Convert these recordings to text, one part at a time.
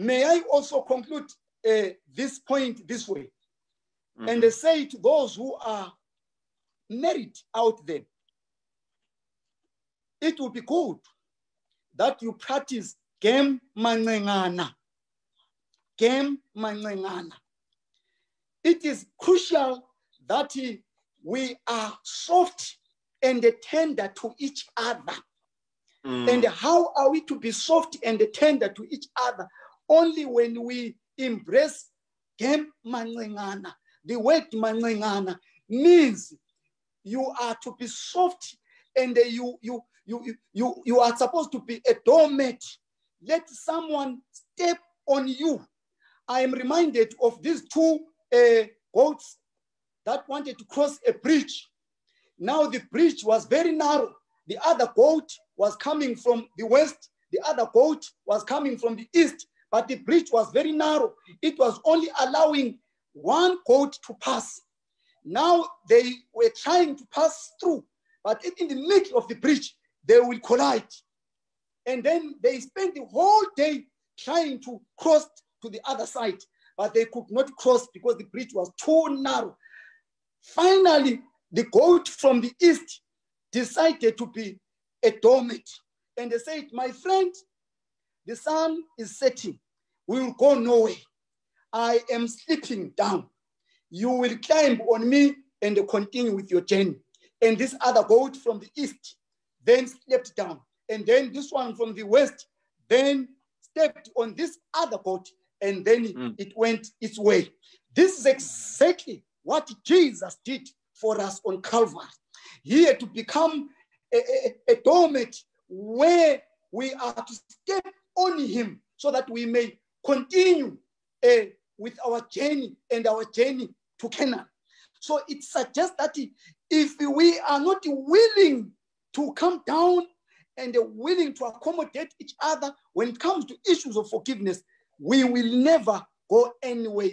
May I also conclude uh, this point this way Mhm. and say to those who are married out there, it will be good that you practice game mancengana. Game mancengana. It is crucial that we are soft and tender to each other. Mm. And how are we to be soft and tender to each other? Only when we embrace mancengana. The word mancengana means you are to be soft and you you you you you, you are supposed to be a doormat. Let someone step on you. I am reminded of these two uh, goats that wanted to cross a bridge. Now the bridge was very narrow. The other goat was coming from the west, the other goat was coming from the east, but the bridge was very narrow. It was only allowing one goat to pass. Now they were trying to pass through, but in the middle of the bridge, they will collide. And then they spent the whole day trying to cross to the other side, but they could not cross because the bridge was too narrow. Finally, the goat from the east decided to be a doormat. And they said, My friend, the sun is setting. We will go nowhere. I am sleeping down. You will climb on me and continue with your journey. And this other goat from the east then slept down. And then this one from the west then stepped on this other goat and then Mm. it went its way. This is exactly what Jesus did for us on Calvary. He had to become a, a, a doormat where we are to step on him so that we may continue uh, with our journey and our journey to Canaan. So it suggests that if we are not willing to come down and willing to accommodate each other when it comes to issues of forgiveness, we will never go anywhere,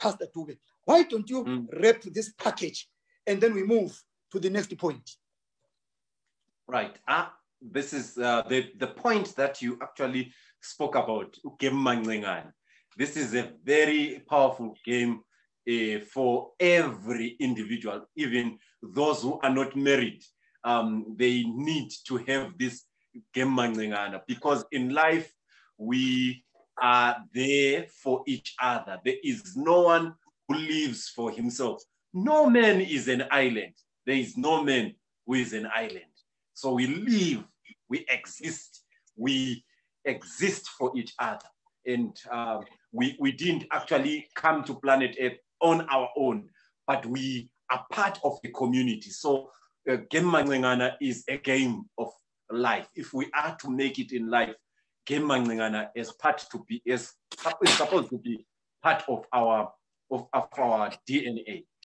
Pastor Dube. Why don't you Mm. wrap this package and then we move to the next point? Right. Ah, this is uh, the, the point that you actually spoke about, game manlingan. This is a very powerful game uh, for every individual, even those who are not married. Um, they need to have this game manlingan because in life we are there for each other. There is no one who lives for himself. No man is an island. There is no man who is an island. So we live, we exist, we exist for each other. And um, we, we didn't actually come to planet Earth on our own, but we are part of the community. So uh, is a game of life. If we are to make it in life, Game Mancengana is part to be is, is supposed to be part of our of, of our DNA.